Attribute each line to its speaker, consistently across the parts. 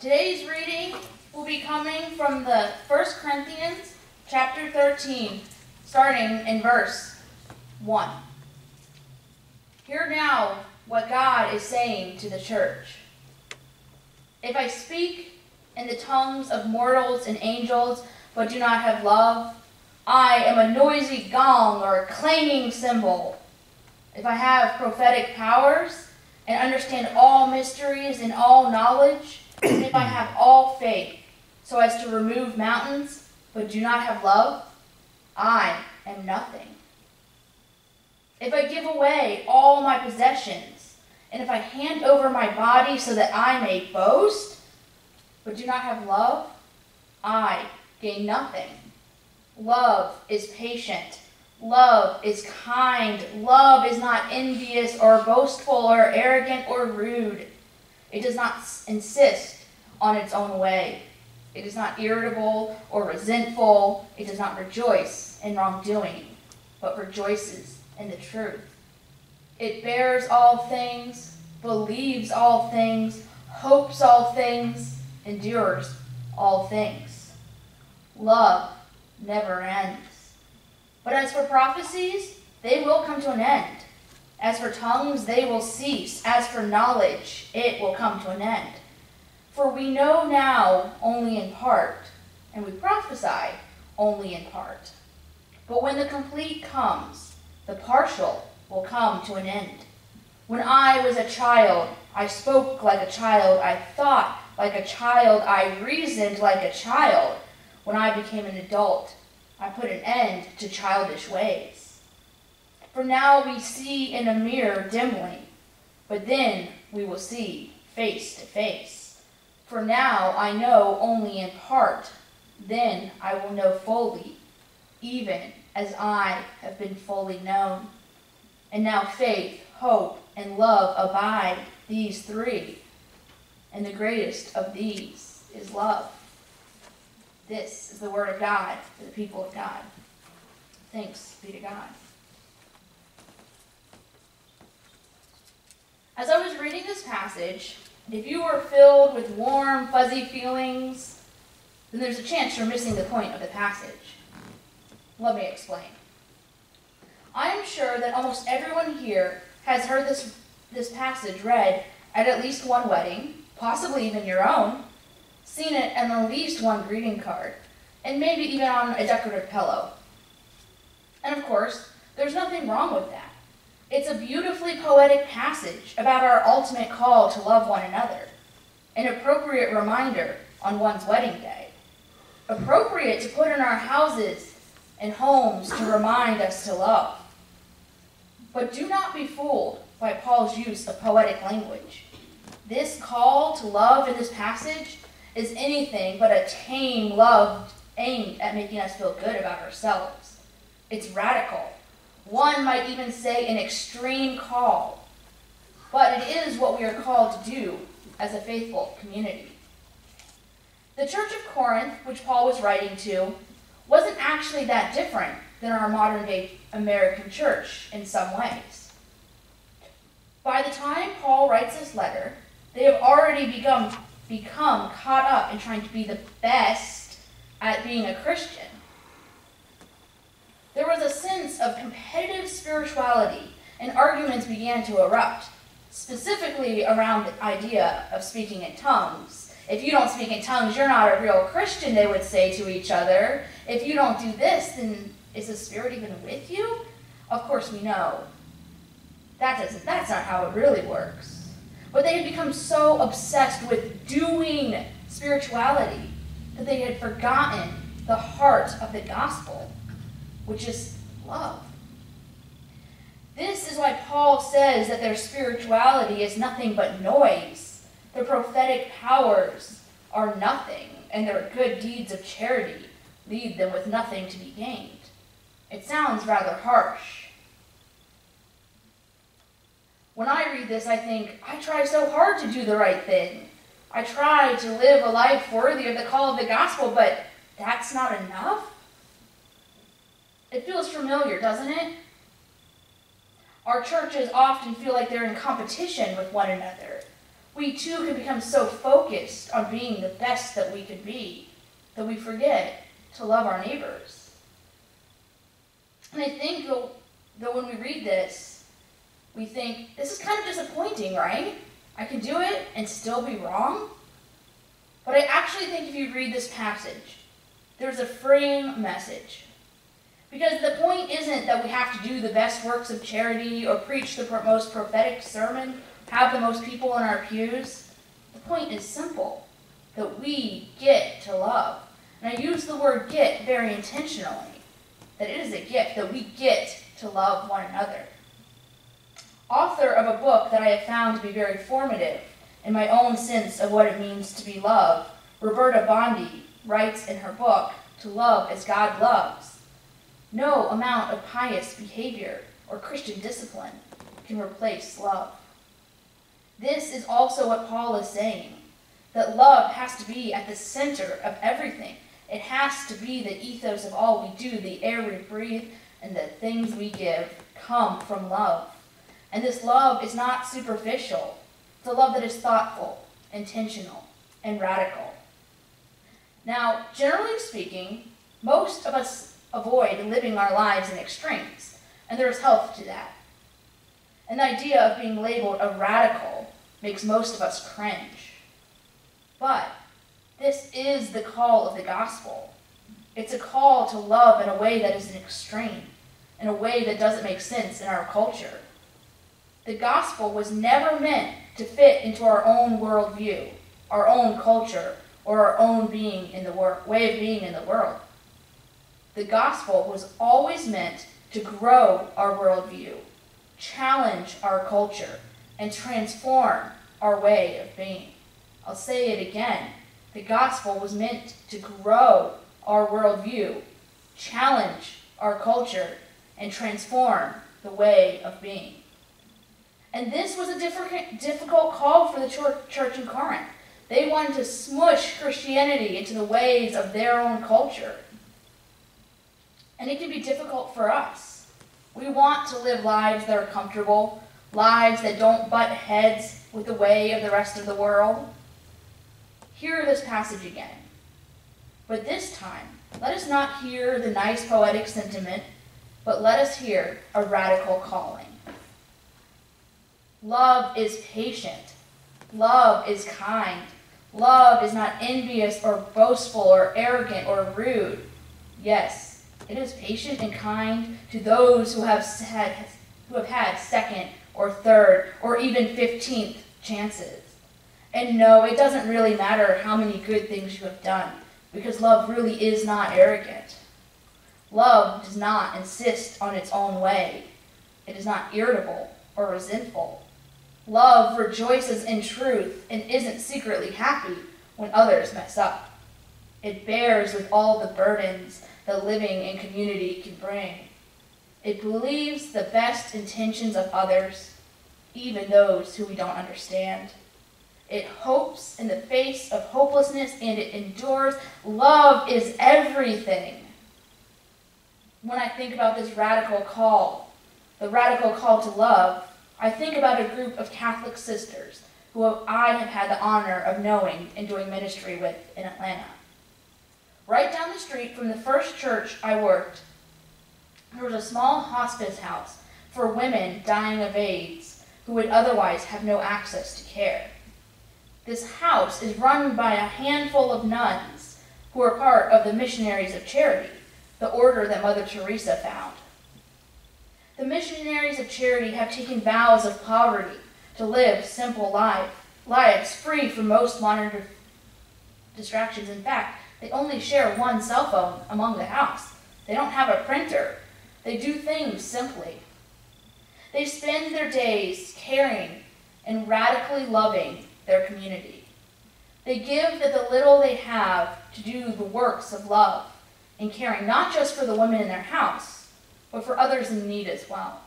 Speaker 1: Today's reading will be coming from the 1 Corinthians chapter 13, starting in verse 1. Hear now what God is saying to the church. If I speak in the tongues of mortals and angels, but do not have love, I am a noisy gong or a clanging cymbal. If I have prophetic powers and understand all mysteries and all knowledge, and if I have all faith so as to remove mountains, but do not have love, I am nothing. If I give away all my possessions, and if I hand over my body so that I may boast, but do not have love, I gain nothing. Love is patient. Love is kind. Love is not envious or boastful or arrogant or rude. It does not insist on its own way. It is not irritable or resentful. It does not rejoice in wrongdoing, but rejoices in the truth. It bears all things, believes all things, hopes all things, endures all things. Love never ends. But as for prophecies, they will come to an end. As for tongues, they will cease. As for knowledge, it will come to an end. For we know now only in part, and we prophesy only in part. But when the complete comes, the partial will come to an end. When I was a child, I spoke like a child, I thought like a child, I reasoned like a child. When I became an adult, I put an end to childish ways. For now we see in a mirror dimly, but then we will see face to face. For now I know only in part, then I will know fully, even as I have been fully known. And now faith, hope, and love abide, these three. And the greatest of these is love. This is the word of God for the people of God. Thanks be to God. As I was reading this passage, if you were filled with warm, fuzzy feelings, then there's a chance you're missing the point of the passage. Let me explain. I am sure that almost everyone here has heard this, this passage read at at least one wedding, possibly even your own, seen it on at least one greeting card, and maybe even on a decorative pillow. And of course, there's nothing wrong with that. It's a beautifully poetic passage about our ultimate call to love one another, an appropriate reminder on one's wedding day, appropriate to put in our houses and homes to remind us to love. But do not be fooled by Paul's use of poetic language. This call to love in this passage is anything but a tame love aimed at making us feel good about ourselves. It's radical. One might even say an extreme call. But it is what we are called to do as a faithful community. The church of Corinth, which Paul was writing to, wasn't actually that different than our modern day American church in some ways. By the time Paul writes this letter, they have already become become caught up in trying to be the best at being a Christian. There was a sense of competitive spirituality, and arguments began to erupt, specifically around the idea of speaking in tongues. If you don't speak in tongues, you're not a real Christian, they would say to each other. If you don't do this, then is the Spirit even with you? Of course, we know that doesn't, that's not how it really works. But they had become so obsessed with doing spirituality that they had forgotten the heart of the gospel, which is love. This is why Paul says that their spirituality is nothing but noise. Their prophetic powers are nothing, and their good deeds of charity leave them with nothing to be gained. It sounds rather harsh, when I read this, I think, I try so hard to do the right thing. I try to live a life worthy of the call of the gospel, but that's not enough? It feels familiar, doesn't it? Our churches often feel like they're in competition with one another. we too can become so focused on being the best that we could be that we forget to love our neighbors. And I think that when we read this, we think, this is kind of disappointing, right? I can do it and still be wrong. But I actually think if you read this passage, there's a frame message. Because the point isn't that we have to do the best works of charity or preach the most prophetic sermon, have the most people in our pews. The point is simple that we get to love. And I use the word get very intentionally, that it is a gift that we get to love one another. Author of a book that I have found to be very formative in my own sense of what it means to be loved, Roberta Bondi writes in her book, To Love as God Loves, no amount of pious behavior or Christian discipline can replace love. This is also what Paul is saying that love has to be at the center of everything. It has to be the ethos of all we do, the air we breathe, and the things we give come from love. And this love is not superficial, it's a love that is thoughtful, intentional, and radical. Now, generally speaking, most of us avoid living our lives in extremes, and there is health to that. The idea of being labeled a radical makes most of us cringe. But this is the call of the gospel. It's a call to love in a way that is an extreme, in a way that doesn't make sense in our culture. The gospel was never meant to fit into our own worldview, our own culture, or our own being in the wor- way of being in the world. The gospel was always meant to grow our worldview, challenge our culture, and transform our way of being. I'll say it again. The gospel was meant to grow our worldview, challenge our culture, and transform the way of being. And this was a difficult call for the church in Corinth. They wanted to smush Christianity into the ways of their own culture. And it can be difficult for us. We want to live lives that are comfortable, lives that don't butt heads with the way of the rest of the world. Hear this passage again. But this time, let us not hear the nice poetic sentiment, but let us hear a radical calling. Love is patient. Love is kind. Love is not envious or boastful or arrogant or rude. Yes, it is patient and kind to those who have had, who have had second or third or even fifteenth chances. And no, it doesn't really matter how many good things you have done, because love really is not arrogant. Love does not insist on its own way. It is not irritable or resentful. Love rejoices in truth and isn't secretly happy when others mess up. It bears with all the burdens that living in community can bring. It believes the best intentions of others, even those who we don't understand. It hopes in the face of hopelessness and it endures. Love is everything. When I think about this radical call, the radical call to love, I think about a group of Catholic sisters who I have had the honor of knowing and doing ministry with in Atlanta. Right down the street from the first church I worked, there was a small hospice house for women dying of AIDS who would otherwise have no access to care. This house is run by a handful of nuns who are part of the Missionaries of Charity, the order that Mother Teresa found. The missionaries of charity have taken vows of poverty to live simple life, lives free from most modern distractions. In fact, they only share one cell phone among the house. They don't have a printer. They do things simply. They spend their days caring and radically loving their community. They give the little they have to do the works of love and caring, not just for the women in their house, but for others in need as well.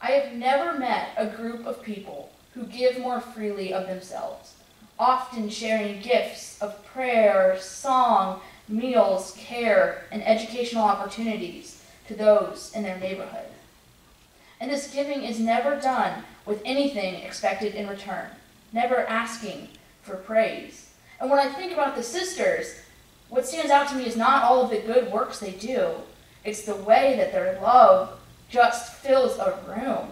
Speaker 1: I have never met a group of people who give more freely of themselves, often sharing gifts of prayer, song, meals, care, and educational opportunities to those in their neighborhood. And this giving is never done with anything expected in return, never asking for praise. And when I think about the sisters, what stands out to me is not all of the good works they do, it's the way that their love just fills a room.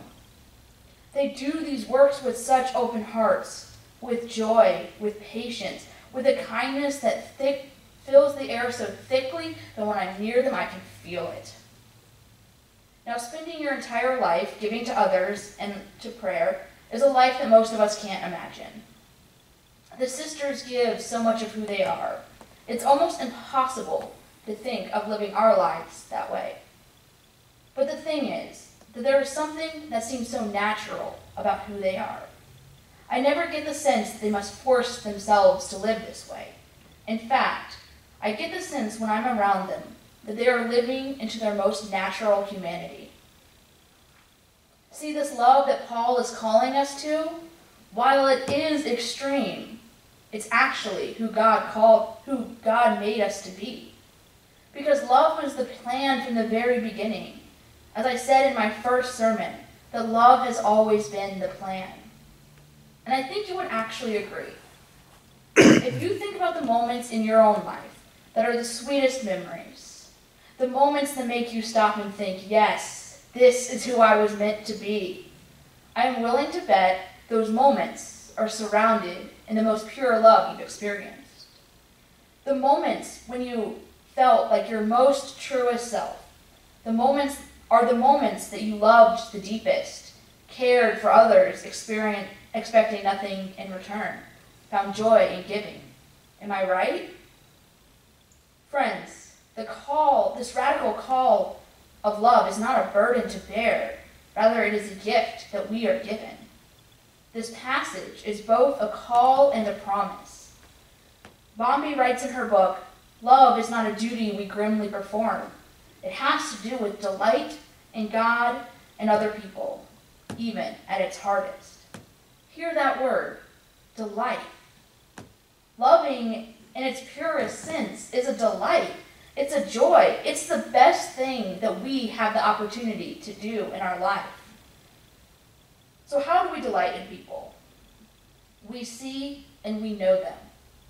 Speaker 1: They do these works with such open hearts, with joy, with patience, with a kindness that thick, fills the air so thickly that when I'm near them, I can feel it. Now, spending your entire life giving to others and to prayer is a life that most of us can't imagine. The sisters give so much of who they are. It's almost impossible to think of living our lives that way. But the thing is that there is something that seems so natural about who they are. I never get the sense that they must force themselves to live this way. In fact, I get the sense when I'm around them that they are living into their most natural humanity. See, this love that Paul is calling us to, while it is extreme, it's actually who God called, who God made us to be. Because love was the plan from the very beginning. As I said in my first sermon, that love has always been the plan. And I think you would actually agree. if you think about the moments in your own life that are the sweetest memories, the moments that make you stop and think, yes, this is who I was meant to be, I am willing to bet those moments are surrounded in the most pure love you've experienced. The moments when you felt like your most truest self, the moments are the moments that you loved the deepest, cared for others, expecting nothing in return, found joy in giving. Am I right? Friends, the call, this radical call of love is not a burden to bear. Rather, it is a gift that we are given. This passage is both a call and a promise. Bondi writes in her book, Love is not a duty we grimly perform. It has to do with delight in God and other people, even at its hardest. Hear that word, delight. Loving in its purest sense is a delight. It's a joy. It's the best thing that we have the opportunity to do in our life. So, how do we delight in people? We see and we know them,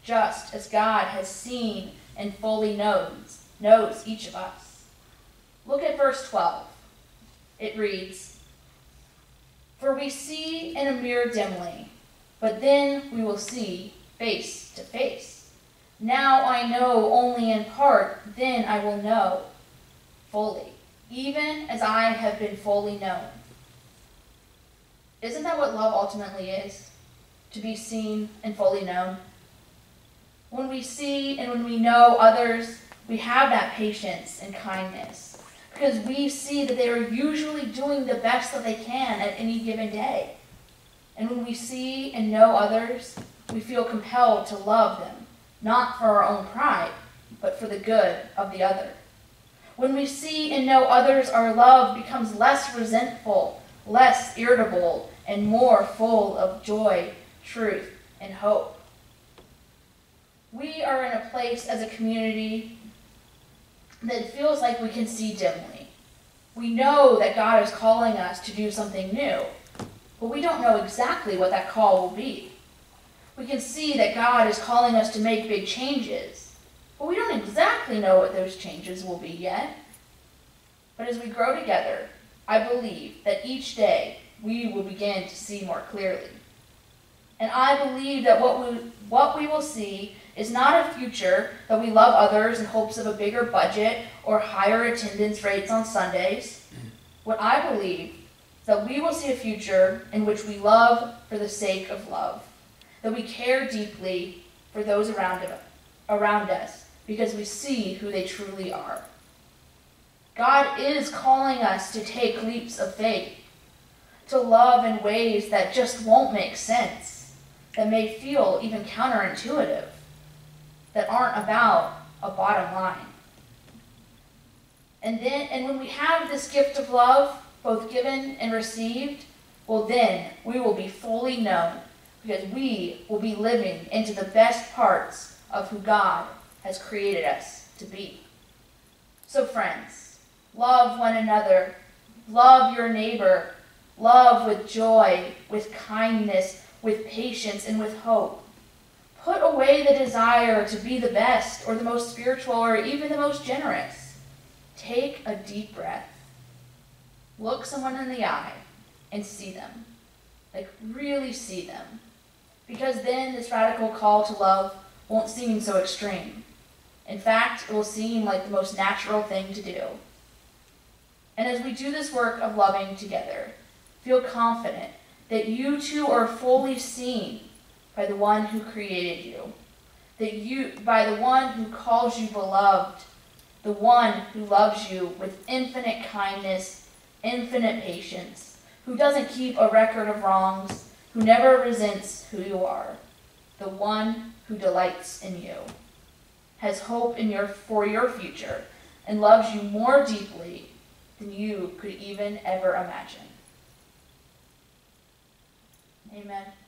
Speaker 1: just as God has seen and fully knows, knows each of us. Look at verse 12. It reads, For we see in a mirror dimly, but then we will see face to face. Now I know only in part, then I will know fully, even as I have been fully known. Isn't that what love ultimately is? To be seen and fully known? When we see and when we know others, we have that patience and kindness because we see that they are usually doing the best that they can at any given day. And when we see and know others, we feel compelled to love them, not for our own pride, but for the good of the other. When we see and know others, our love becomes less resentful, less irritable, and more full of joy, truth, and hope. We are in a place as a community that feels like we can see dimly. We know that God is calling us to do something new, but we don't know exactly what that call will be. We can see that God is calling us to make big changes, but we don't exactly know what those changes will be yet. But as we grow together, I believe that each day we will begin to see more clearly. And I believe that what we, what we will see is not a future that we love others in hopes of a bigger budget or higher attendance rates on Sundays. What I believe that we will see a future in which we love for the sake of love, that we care deeply for those around, around us because we see who they truly are. God is calling us to take leaps of faith, to love in ways that just won't make sense, that may feel even counterintuitive that aren't about a bottom line. And then and when we have this gift of love, both given and received, well then we will be fully known because we will be living into the best parts of who God has created us to be. So friends, love one another, love your neighbor, love with joy, with kindness, with patience, and with hope. Put away the desire to be the best or the most spiritual or even the most generous. Take a deep breath. Look someone in the eye and see them. Like, really see them. Because then this radical call to love won't seem so extreme. In fact, it will seem like the most natural thing to do. And as we do this work of loving together, feel confident that you too are fully seen by the one who created you, that you by the one who calls you beloved, the one who loves you with infinite kindness, infinite patience, who doesn't keep a record of wrongs, who never resents who you are, the one who delights in you, has hope in your for your future, and loves you more deeply than you could even ever imagine. Amen.